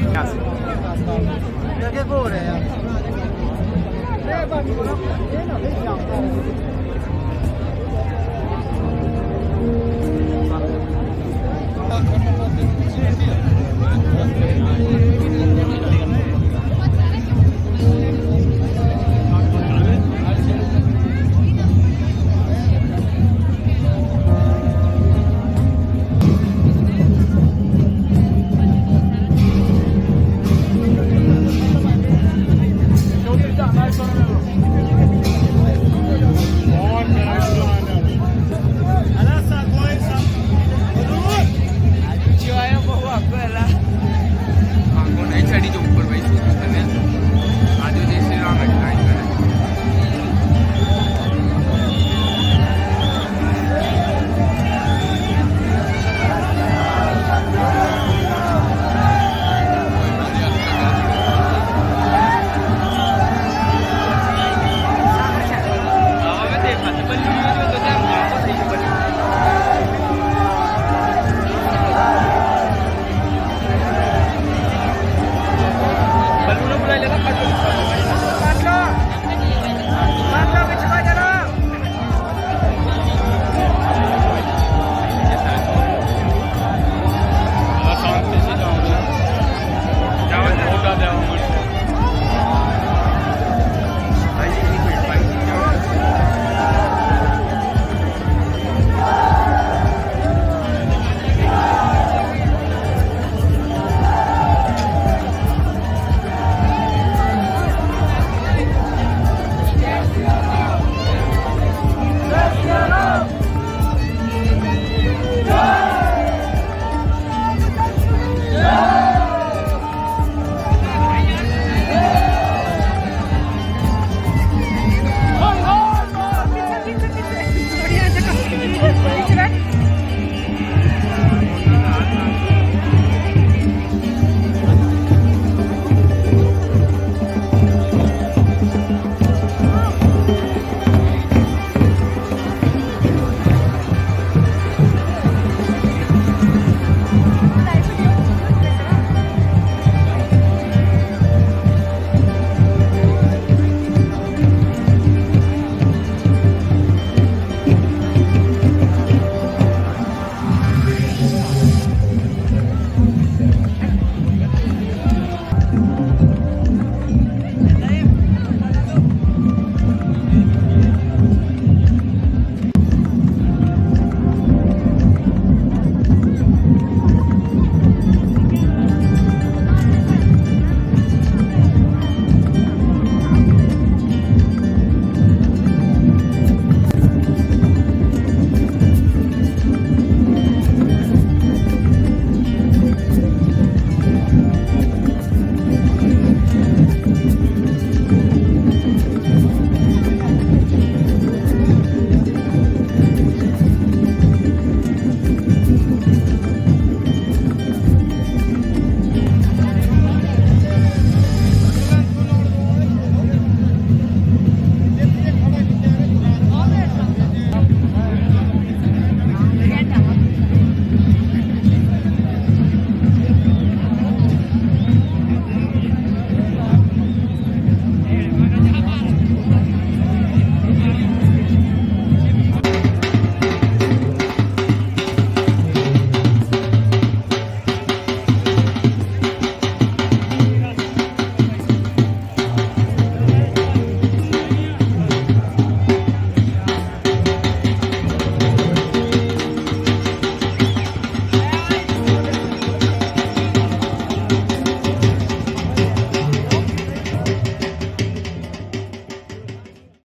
Grazie. Da che vuole? Eh, bambino, eh no, vediamo.